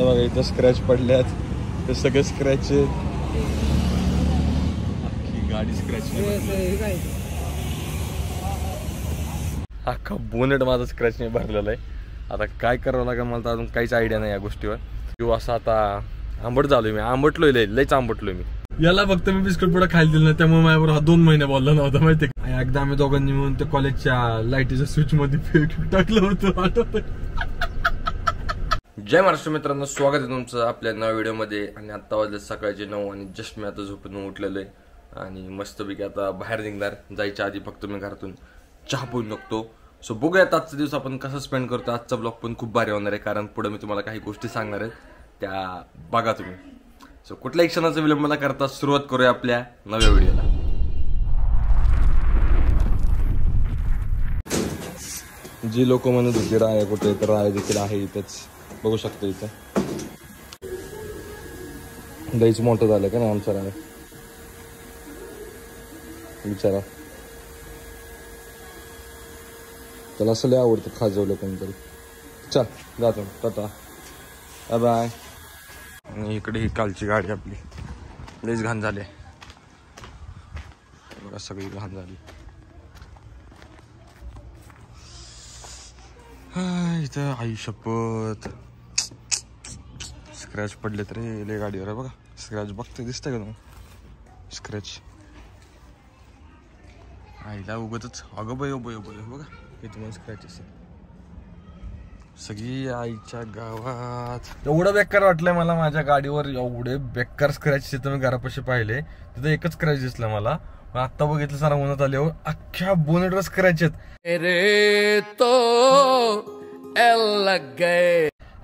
हे बघा इथं स्क्रॅच पडल्यात. ते सगळे स्क्रॅच गाडी स्क्रॅच अख्खा बोनेट माझा स्क्रॅचने भरलेला आहे. आता काय करावं लागेल मला तर अजून काहीच आयडिया नाही या गोष्टीवर. किंवा असं आता आंबट झालोय मी. आंबटलोय लय लयच आंबटलोय मी. याला फक्त मी बिस्कुट पुढे खायला दिलं नाही त्यामुळे माझ्याबरोबर हा दोन महिने बोलला नव्हता माहिती एकदा आम्ही दोघांनी मिळून त्या कॉलेजच्या लाईटीच्या स्विच मध्ये फेक टाकलं होतं जय महाराष्ट्र मित्रांनो स्वागत आहे तुमचं आपल्या नव्या व्हिडिओमध्ये. आणि आत्ता वाजले सकाळचे नऊ आणि जस्ट मी आता झोपून उठलेलो आहे आणि मस्तपैकी आता बाहेर निघणार. जायच्या आधी फक्त मी घरातून चहा पिऊन निघतो. सो बघूयात आजचा दिवस आपण कसं स्पेंड करतो आजचा ब्लॉग पण खूप भारी होणार आहे कारण पुढे मी तुम्हाला काही गोष्टी सांगणार आहेत त्या बघा तुम्ही. सो कुठल्याही क्षणाचा विलंब न करता सुरुवात करूया आपल्या नव्या व्हिडिओला. जी लोक म्हणत होती राया कुठे तर राया देखील आहे इथंच. बघू शकता इथं. दहीच मोठं झालं का नाही आमचं विचारा. त्याला असं लय आवडतं खाजवलं कोणतरी. चल जातो टाटा. Bye bye. आणि इकडे ही कालची गाडी आपली. लईच घाण झाली. आहे. बघा सगळी घाण झाली. इथं आई शपथ. स्क्रॅच पडले तर लय गाडीवर आहे बघा. स्क्रॅच बघते दिसतंय का तुम्ही स्क्रॅच आईला उगतच. अगं बय बय बय बघा. हे तुम्हाला स्क्रॅचेस सगळी आईच्या गावात. एवढं बेकार वाटलंय मला माझ्या गाडीवर. एवढे बेकार स्क्रॅच तिथं मी घरापाशी पाहिले तिथं एकच स्क्रॅच दिसला मला. आता बघितलं सारा उन्हात आल्यावर अख्ख्या बोनेटवर स्क्रॅच आहेत.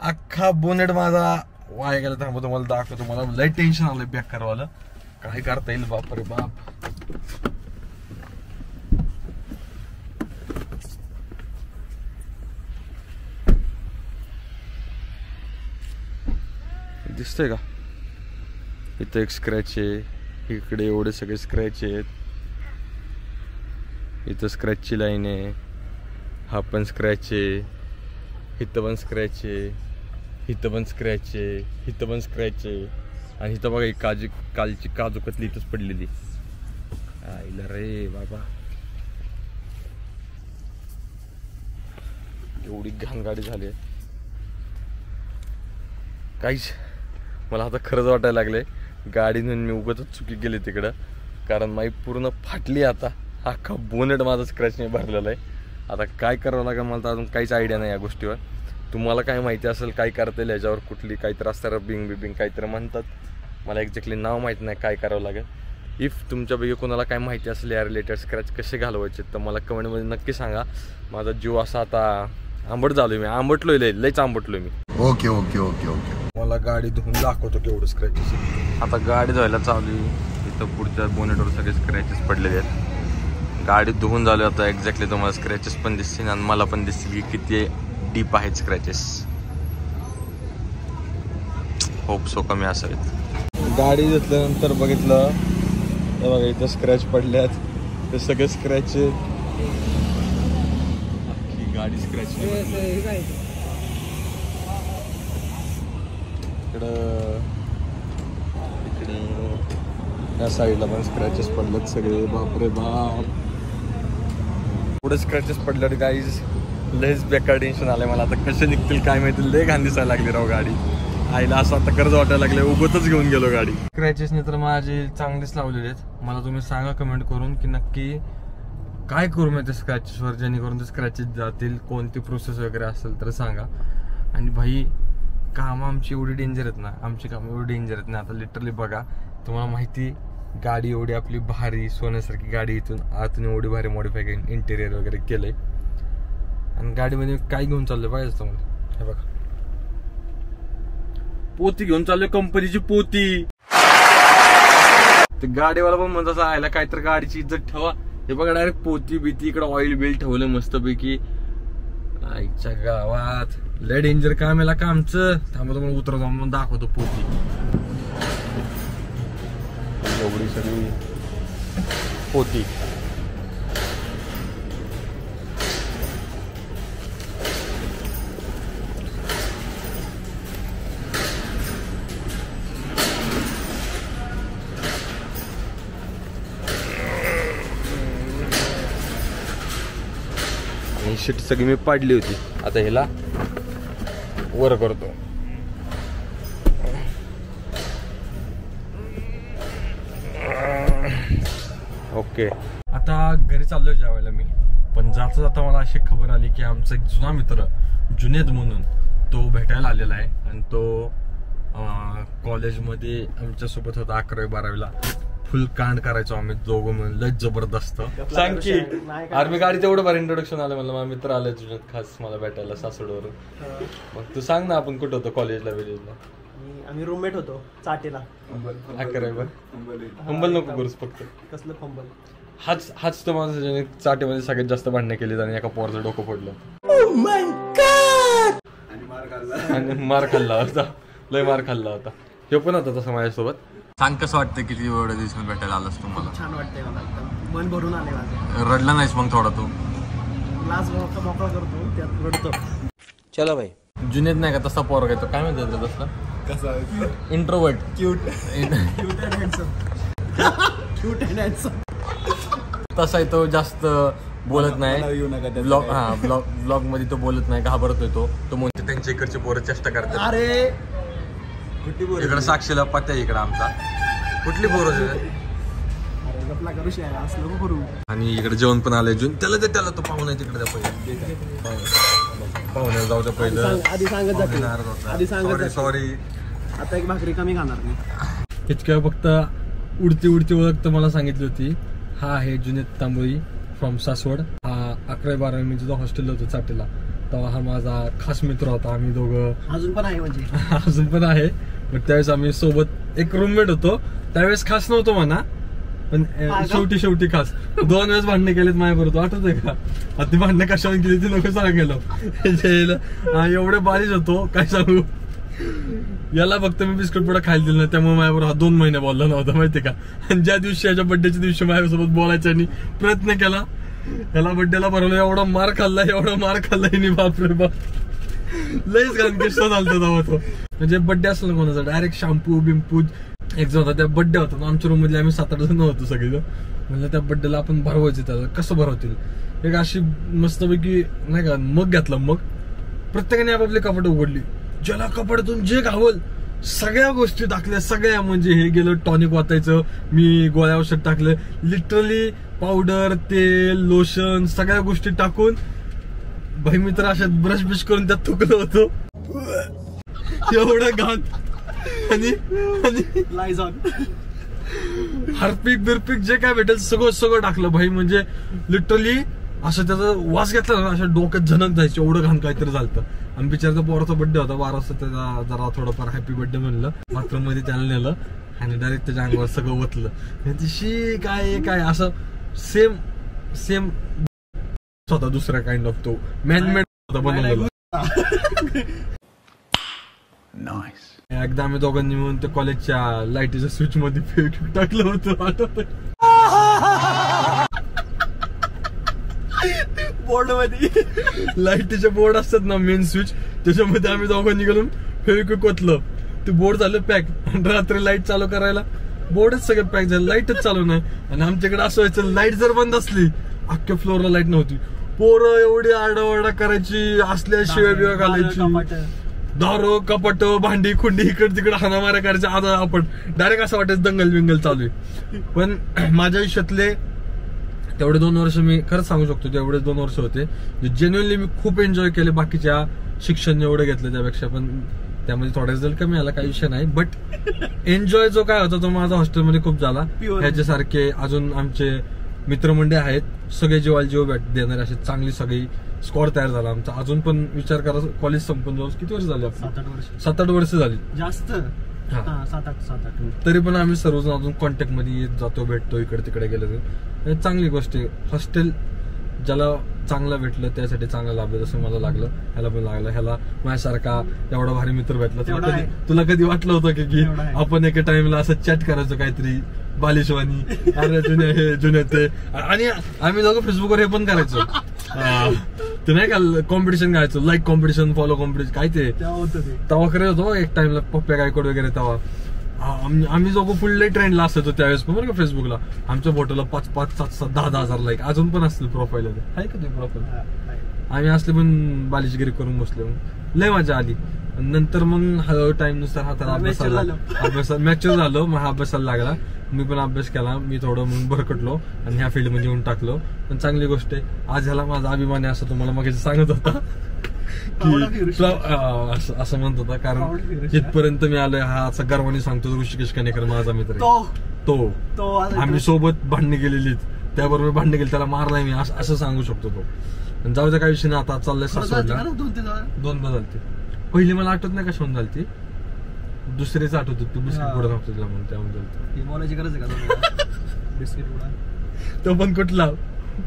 अख्खा बोनेट माझा वाया गेलं थांबा तुम्हाला दाखवतो. मला लय टेन्शन आलंय बेकारवालं. काय करता येईल बाप रे बाप. दिसतंय का? इथं एक स्क्रॅच आहे. इकडे एवढे सगळे स्क्रॅच आहेत. इथं स्क्रॅचची लाईन आहे. हा पण स्क्रॅच आहे. इथं पण स्क्रॅच आहे. इथं पण स्क्रॅच आहे इथं पण स्क्रॅच आहे. आणि इथं बघा ही काजी कालची काजू कतली इथंच पडलेली. आईला रे बाबा. एवढी घाणगाडी झाली आहे. काहीच मला आता खरंच वाटायला लागले गाडी नेऊन मी उगतच चुकी गेली तिकडं. कारण माई पूर्ण फाटली आता. अख्खा बोनेट माझा स्क्रॅचने भरलेला आहे. आता काय करावं लागेल मला तर अजून काहीच आयडिया नाही या गोष्टीवर. तुम्हाला काय माहिती असेल काय करता येईल याच्यावर कुठली काहीतरी असतं रबिंग बिबिंग काहीतरी म्हणतात. मला एक्झॅक्टली नाव माहीत नाही काय करावं लागेल. इफ तुमच्यापैकी कोणाला काय माहिती असेल या रिलेटेड स्क्रॅच कसे घालवायचे तर मला कमेंटमध्ये नक्की सांगा. माझा जीव असा आता आंबट झालोय मी. आंबटलोय लय लयच आंबटलोय मी. ओके ओके ओके ओके मला गाडी धुवून दाखवतो केवढं स्क्रॅचेस आता गाडी धुवायला चालू आहे. इथं पुढच्या बोनेटवर सगळे स्क्रॅचेस पडलेले आहेत. गाडी धुवून झाली आता एक्झॅक्टली तुम्हाला स्क्रॅचेस पण दिसतील आणि मला पण दिसतील की किती डीप आहेत स्क्रॅचेस होप सो कमी असावेत. गाडी घेतल्यानंतर बघितलं तर बघा इथं स्क्रॅच पडल्यात. ते सगळे स्क्रॅच गाडी स्क्रॅच इकडं इकडे या साईडला पण स्क्रॅचेस पडलेत सगळे. बापरे बाप. पुढे स्क्रॅचेस पडल्यात गाईज लयच बेकार टेन्शन आलंय मला. आता कसे निघतील काय माहिती लय घाण दिसायला लागली राव गाडी. आईला असं आता कर्ज वाटायला लागले उगतच घेऊन गेलो गाडी. स्क्रॅचेसने तर माझे चांगलेच लावलेले आहेत. मला तुम्ही सांगा कमेंट करून की नक्की काय करू मी त्या स्क्रॅचेसवर जेणेकरून ते स्क्रॅचेस जातील कोणती प्रोसेस वगैरे असेल तर सांगा. आणि भाई कामं आमची एवढी डेंजर आहेत ना. आमची कामं एवढी डेंजर आहेत ना. आता लिटरली बघा तुम्हाला माहिती गाडी एवढी आपली भारी सोन्यासारखी गाडी इथून आतून एवढी भारी मॉडिफाय इंटेरियर वगैरे केलं आहे आणि गाडीमध्ये काय घेऊन चाललोय पाहिजे तुम्हाला हे बघा. पोती घेऊन चाललोय कंपनीची पोती. ते गाडीवाला पण म्हणत असं आयला काहीतरी गाडीची इज्जत ठेवा. हे बघा डायरेक्ट पोती बिती इकडे ऑइल बिल ठेवलं मस्तपैकी. आईच्या गावात. लय डेंजर काम याला का आमचं? थांबा तुम्हाला उतर जाऊन दाखवतो पोती. एवढी सगळी पोती. शीट सगळी मी पाडली होती. आता ह्याला वर करतो. ओके. आता घरी चाललोय जेवायला मी. पण जाता जाता मला अशी खबर आली की आमचा एक जुना मित्र जुनेद म्हणून तो भेटायला आलेला आहे. आणि तो कॉलेजमध्ये आमच्यासोबत होता अकरावी बारावीला. फुल कांड करायचो आम्ही दोघं म्हणून लय जबरदस्त. सांग की अरे मी गाडी तेवढं बार इंट्रोडक्शन आलं मला माझा मित्र आलाय जुनेद खास मला भेटायला सासवडवरून मग तू सांग ना आपण कुठं होतो कॉलेजला विलेजला आम्ही रूममेट होतो चाटेला. फंबल नको करूस फक्त. कसलं फंबल? हाच हाच तो माणूस ज्याने चाटेमध्ये सगळ्यात जास्त भांडणं केली आणि एका पोराचं डोकं फोडलं. आणि मार खाल्ला होता. लय मार खाल्ला होता. हे पण होता तसा माझ्यासोबत. सांग कसं वाटतं की एवढ्या दिवसांनी भेटायला आलास तुम्हाला? छान वाटतंय मला एकदम. मन भरून आले माझं. रडला नाहीस मग थोडा तू? मोकळा मोकळा करतो त्यात रडतो. चलो भाई जुनेद नाही का तसा पोरग आहे तो? काय म्हणतात रे तसला कसा introvert cute cute and handsome cute and handsome तसा तो जास्त बोलत नाही. ब्लॉग हा ब्लॉग ब्लॉगमध्ये तो बोलत नाही घाबरतोय तो. तो म्हणतो त्यांच्या इकडचे पोरं चेष्टा करतात. अरे इकडे साक्षीला पत्या इकडे आमचा. कुठली पोरं नको करू. आणि इकडे जेवण पण आलंय जून त्याला दे त्याला तो पाहुणा आहे तिकडे पाहुण्याला जाऊ द्या पहिलं. सांग- आधी सांगत जाते आधी सांगत सॉरी आता एक भाकरी कमी खाणार मी. इतक्या फक्त उडती उडती ओळख तर मला सांगितली होती. हा आहे जुनेद तांबोळी फ्रॉम सासवड. हा अकरावी बारावी मी जिथं हॉस्टेलला होतो चाटेला. तेव्हा हा माझा खास मित्र होता आम्ही दोघं. अजून पण आहे म्हणजे. अजून पण आहे. पण त्यावेळेस आम्ही सोबत एक रूममेट होतो. त्यावेळेस खास नव्हतो म्हणा. पण? शेवटी शेवटी खास. दोन वेळेस भांडणे केलेत माझ्या बरोबर. आठवतंय का? आता ती भांडणं कशावर केली ती नको सांगा गेलो एवढे बारीच होतो. काय सांगू? याला फक्त मी बिस्कुट पुढे खायला दिलं नाही. त्यामुळे माझ्याबरोबर हा दोन महिने बोलला नव्हता माहितीये का? आणि ज्या दिवशी याच्या बड्डेच्या दिवशी माझ्यासोबत बोलायचा आणि प्रयत्न केला त्याला बड्डेला भरवलं एवढा मार खाल्ला एवढा मार खाल्लाय हिने बापरे बाप. लयच घाण किस्सा तेव्हा तो. म्हणजे बड्डे असला ना कोणाचा डायरेक्ट शॅम्पू बिम्पू एक जो होता त्या बड्डे होता. ना आमच्या रूममध्ये आम्ही सात आठ जण होतो सगळे म्हणलं त्या बड्डेला आपण भरवायचं त्याला. कसं भरवतील? एक अशी मस्तपैकी नाही का मग घेतला मग. प्रत्येकाने आपापली कपाट उघडली. ज्याला कपाटातून जे घावल सगळ्या गोष्टी टाकल्या सगळ्या म्हणजे हे गेलं टॉनिक वाचायचं मी गोळ्या औषध टाकलं लिटरली पावडर तेल लोशन सगळ्या गोष्टी टाकून भाई मित्र अशा ब्रश ब्रश करून त्यात थुकलं होतं. एवढं घाण. आणि आणि लायझॉन हार्पिक बिरपिक जे काय भेटेल सगळं सगळं टाकलं भाई. म्हणजे लिटरली असं त्याचा वास घेतला ना अशा डोक्यात झनक जायची एवढं घाण काहीतरी झालं आणि बिचारचा पोराचा बर्थडे होता बारा वाजता त्याचा जरा थोडंफार हॅपी बर्थडे म्हणलं. बाथरूममध्ये त्याला नेलं आणि डायरेक्ट त्याच्या अंगावर सगळं ओतलं शी काय काय असं सेम सेम होता दुसरा काइंड ऑफ तो. मॅनमेड होता बनवलेला. एकदा आम्ही दोघांनी मिळून त्या कॉलेजच्या लाईटीच्या स्विच मध्ये फेक टाकलं होतं? बोर्डमध्ये लाईटीचे बोर्ड असतात ना मेन स्विच त्याच्यामध्ये आम्ही दोघांनी घालून फेविक्विक ओतलं. ते बोर्ड झालं पॅक रात्री लाइट चालू करायला. बोर्डच सगळं पॅक झालं. लाईटच चालू नाही. आणि आमच्याकडे असं व्हायचं लाइट जर बंद असली अख्ख्या फ्लोअरला लाइट नव्हती. पोरं एवढी आरडाओरडा करायची असल्या शिवाय बिवा घालायची. दारो कपाट भांडी खुंडी इकडे तिकडे हाणामाऱ्या करायच्या. आता आपण डायरेक्ट असं वाटायचं दंगल बिंगल चालू आहे. पण माझ्या आयुष्यातले तेवढे दोन वर्ष मी खरंच सांगू शकतो तेवढे दोन वर्ष होते. जेन्युअनली मी खूप एन्जॉय केले बाकीच्या शिक्षण एवढं घेतलं त्यापेक्षा पण त्यामध्ये थोडा रिझल्ट कमी आला काही विषय नाही. बट एन्जॉय जो काय होता तो माझा हॉस्टेलमध्ये खूप झाला. ह्याच्यासारखे अजून आमचे मित्रमंडळी आहेत. सगळे जीवाला जीव भेट देणारे असे चांगली सगळी स्कॉड तयार झाला आमचा. अजून पण विचार करा कॉलेज संपून जाऊ. किती वर्ष झाले सात आठ वर्ष. सात आठ वर्ष झाली. जास्त? हा. सात आठ सात आठ. तरी पण आम्ही सर्वजण अजून कॉन्टॅक्टमध्ये येत जातो भेटतो इकडे तिकडे गेलो हे चांगली गोष्ट आहे. हॉस्टेल ज्याला चांगलं भेटलं त्यासाठी चांगलं लाभलं जसं मला लागलं. ह्याला पण लागलं. ह्याला माझ्यासारखा एवढा भारी मित्र भेटला. तुला कधी. तुला कधी वाटलं होतं की. आपण एका टाइमला असं चॅट करायचो काहीतरी? बालिशवानी अरे जुने हे जुने ते. आणि आम्ही दोघं फेसबुकवर हे पण करायचो. ते नाही का कॉम्पिटिशन करायचो. लाईक कॉम्पिटिशन फॉलो कॉम्पिटिशन काय ते? तेव्हा करत होतो एक टाइमला पप्प्या गायकवाड वगैरे तवा आ- आम्ही दोघं फुल ट्रेंडला असायचो त्यावेळेस पण बरं का फेसबुकला आमच्या फोटोला पाच पाच सात सात दहा दहा हजार लाईक अजून पण असतील प्रोफाईल आहे का ते प्रोफाईल. आम्ही असले पण बालिशगिरी करून बसलो लय मजा आली. नंतर मग हळूहळू टाइमनुसार हाताला हा, mature अभ्यासाला. अभ्यास मॅच्युअर झालो मग हा अभ्यासाला लागला. मी पण अभ्यास केला मी थोडं मग भरकटलो आणि ह्या फील्डमध्ये येऊन टाकलो. पण चांगली गोष्ट आहे आज ह्याला माझा अभिमान आहे असं तुम्हाला मग सांगत होता. की असं असं म्हणत होता कारण. इथपर्यंत मी आलोय हा असा गर्वाने सांगतो ऋषिकेश कनेकर माझा मित्र. तो? आम्ही सोबत भांडणे गेलेली त्याबरोबर भांडणे गेली त्याला मारलाय मी असं असं सांगू शकतो तो. जाऊ द्या काही विषय आता चाललंय सासवडला. दोन बदलते पहिली मला आठवत नाही कशाहून झालती. दुसरीच आठवत होती तू बिस्किट. पुढे नव्हतं तिला म्हणून झालती. ही बोलायची गरज आहे का? बिस्किट तो पण कुठला?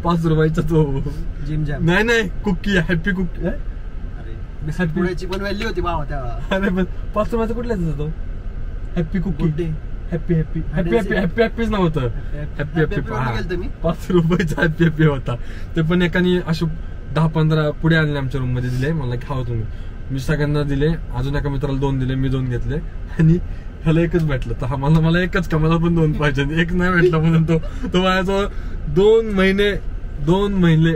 पाच रुपयाचा तो. Jim Jam. नाही नाही कुकी हॅपी कुकी. पुड्याची पण व्हॅल्यू होती भावा तेव्हा. अरे पण पाच रुपयाचा कुठला तो happy cookie Good day. Happy happy happy happy happy हॅपीच नव्हतं. Happy happy. पाच रुपयाचा हॅपी हॅपी होता. ते पण एकाने असे दहा पंधरा पुढे आणले आमच्या रूममध्ये दिले. मला खावा तुम्ही. मी सगळ्यांना दिले. अजून एका मित्राला दोन दिले. मी दोन घेतले. आणि ह्याला एकच भेटलं. तर हा मला मला एकच का? मला पण दोन पाहिजे. एक नाही भेटला म्हणून तो तो माझ्याजवळ दोन महिने दोन महिने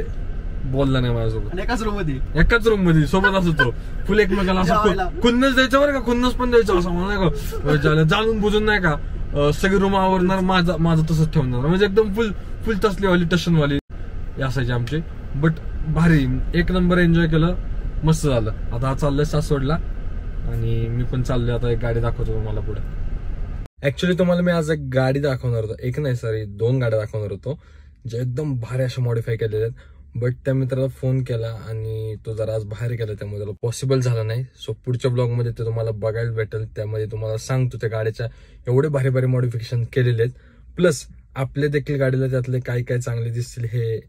बोलला नाही माझ्यासोबत. एकाच रूममध्ये. एकाच रूममध्ये सोबत असतो तो. फुल एकमेकाला असं कुन्नस द्यायचं बरं का? कुन्नस पण द्यायचं असं मला नाही का? जाणून बुजून नाही का? सगळी रूम आवरणार माझं माझं तसंच ठेवणार. म्हणजे एकदम फुल फुल तसलीवाली टशनवाली असायची आमची. बट भारी. एक नंबर एन्जॉय केलं मस्त झालं. आता हा चाललंय सासवडला. आणि मी पण चाललोय. आता एक गाडी दाखवतो तुम्हाला पुढे. ऍक्च्युली तुम्हाला मी आज एक गाडी दाखवणार होतो. एक नाही सॉरी दोन गाड्या दाखवणार होतो. जे एकदम भारी अशा मॉडीफाय केलेल्या आहेत. बट त्या मित्राला फोन केला आणि तो जरा आज बाहेर गेला त्यामुळे त्याला पॉसिबल झालं नाही. सो पुढच्या ब्लॉगमध्ये ते तुम्हाला बघायला भेटेल. त्यामध्ये तुम्हाला सांगतो त्या गाडीच्या एवढे भारी भारी मॉडिफिकेशन केलेले आहेत. प्लस आपले देखील गाडीला त्यातले काय काय चांगले दिसतील हे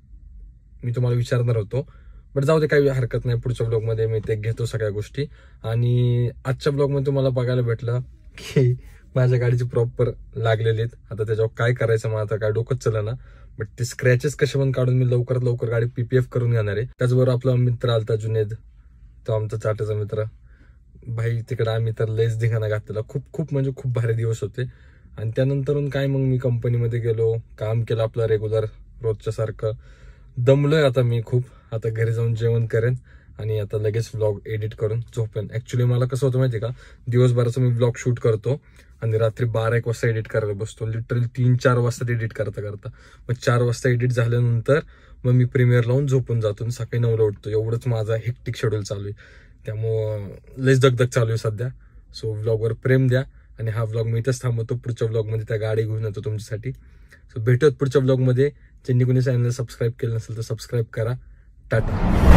मी तुम्हाला विचारणार होतो. बट जाऊ दे काही हरकत नाही. पुढच्या ब्लॉगमध्ये मी ते घेतो सगळ्या गोष्टी. आणि आजच्या ब्लॉगमध्ये तुम्हाला बघायला भेटलं की माझ्या गाडीची प्रॉपर लागलेली आहेत. आता त्याच्यावर काय करायचं मला आता काय डोकंच चलं ना बट ते स्क्रॅचेस कसे पण काढून मी लवकरात लवकर गाडी पीपीएफ करून घेणार आहे. त्याचबरोबर आपला मित्र आलता जुनेद तो आमचा चाटाचा मित्र. भाई तिकडे आम्ही तर लेस धिंगाणा घातलेला. खूप खूप म्हणजे खूप भारी दिवस होते. आणि त्यानंतरून काय मग मी कंपनीमध्ये गेलो काम केलं आपलं रेग्युलर रोजच्या सारखं. दमलोय आता मी खूप. आता घरी जाऊन जेवण करेन आणि आता लगेच व्लॉग एडिट करून झोपेन. ऍक्च्युली मला कसं होतं माहिती का? दिवसभराचं मी व्लॉग शूट करतो. आणि रात्री बारा एक वाजता एडिट करायला बसतो. लिटरली तीन चार वाजता एडिट करता करता. मग चार वाजता एडिट झाल्यानंतर मग मी प्रीमियर लावून झोपून जातो आणि सकाळी नऊला उठतो. एवढंच माझा हेक्टिक शेड्यूल चालू आहे. त्यामुळं लयच दगदग चालू आहे सध्या. सो व्लॉगवर प्रेम द्या आणि हा व्लॉग मी इथंच थांबवतो. पुढच्या व्लॉगमध्ये त्या गाडी घेऊन येतो तुमच्यासाठी. सो भेटत पुढच्या व्लॉगमध्ये ज्यांनी कोणी चॅनल सबस्क्राईब केलं नसेल तर सबस्क्राईब करा. टाटा.